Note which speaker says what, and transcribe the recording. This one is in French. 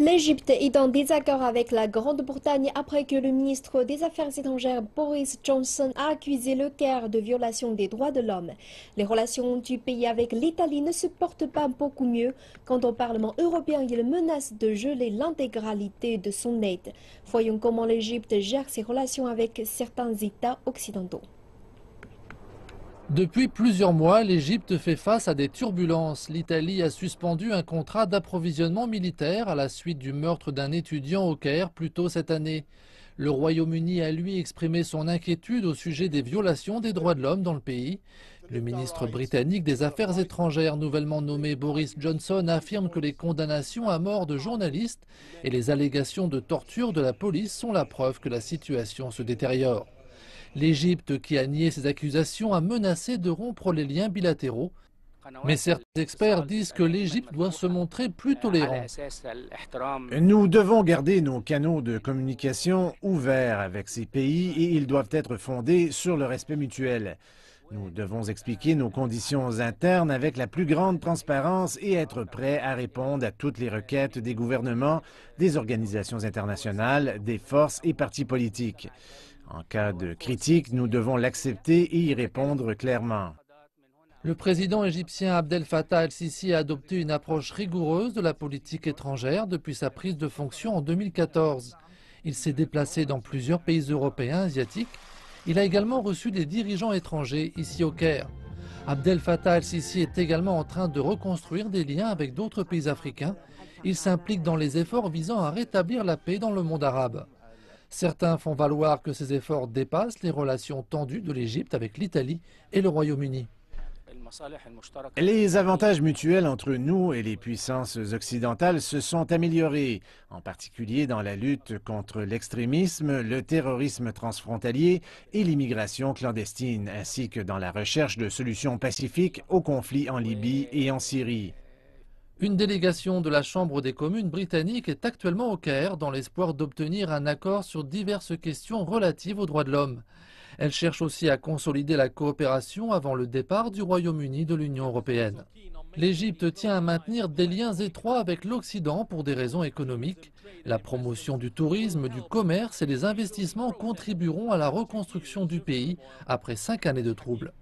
Speaker 1: L'Égypte est en désaccord avec la Grande-Bretagne après que le ministre des Affaires étrangères Boris Johnson a accusé le Caire de violation des droits de l'homme. Les relations du pays avec l'Italie ne se portent pas beaucoup mieux. Quant au Parlement européen, il menace de geler l'intégralité de son aide. Voyons comment l'Égypte gère ses relations avec certains États occidentaux.
Speaker 2: Depuis plusieurs mois, l'Égypte fait face à des turbulences. L'Italie a suspendu un contrat d'approvisionnement militaire à la suite du meurtre d'un étudiant au Caire plus tôt cette année. Le Royaume-Uni a lui exprimé son inquiétude au sujet des violations des droits de l'homme dans le pays. Le ministre britannique des Affaires étrangères, nouvellement nommé Boris Johnson, affirme que les condamnations à mort de journalistes et les allégations de torture de la police sont la preuve que la situation se détériore. L'Égypte, qui a nié ces accusations, a menacé de rompre les liens bilatéraux. Mais certains experts disent que l'Égypte doit se montrer plus tolérante.
Speaker 3: Nous devons garder nos canaux de communication ouverts avec ces pays et ils doivent être fondés sur le respect mutuel. Nous devons expliquer nos conditions internes avec la plus grande transparence et être prêts à répondre à toutes les requêtes des gouvernements, des organisations internationales, des forces et partis politiques. En cas de critique, nous devons l'accepter et y répondre clairement.
Speaker 2: Le président égyptien Abdel Fattah el-Sisi a adopté une approche rigoureuse de la politique étrangère depuis sa prise de fonction en 2014. Il s'est déplacé dans plusieurs pays européens, asiatiques. Il a également reçu des dirigeants étrangers ici au Caire. Abdel Fattah el-Sisi est également en train de reconstruire des liens avec d'autres pays africains. Il s'implique dans les efforts visant à rétablir la paix dans le monde arabe. Certains font valoir que ces efforts dépassent les relations tendues de l'Égypte avec l'Italie et le Royaume-Uni.
Speaker 3: Les avantages mutuels entre nous et les puissances occidentales se sont améliorés, en particulier dans la lutte contre l'extrémisme, le terrorisme transfrontalier et l'immigration clandestine, ainsi que dans la recherche de solutions pacifiques aux conflits en Libye et en Syrie.
Speaker 2: Une délégation de la Chambre des communes britannique est actuellement au Caire dans l'espoir d'obtenir un accord sur diverses questions relatives aux droits de l'homme. Elle cherche aussi à consolider la coopération avant le départ du Royaume-Uni de l'Union européenne. L'Égypte tient à maintenir des liens étroits avec l'Occident pour des raisons économiques. La promotion du tourisme, du commerce et les investissements contribueront à la reconstruction du pays après cinq années de troubles.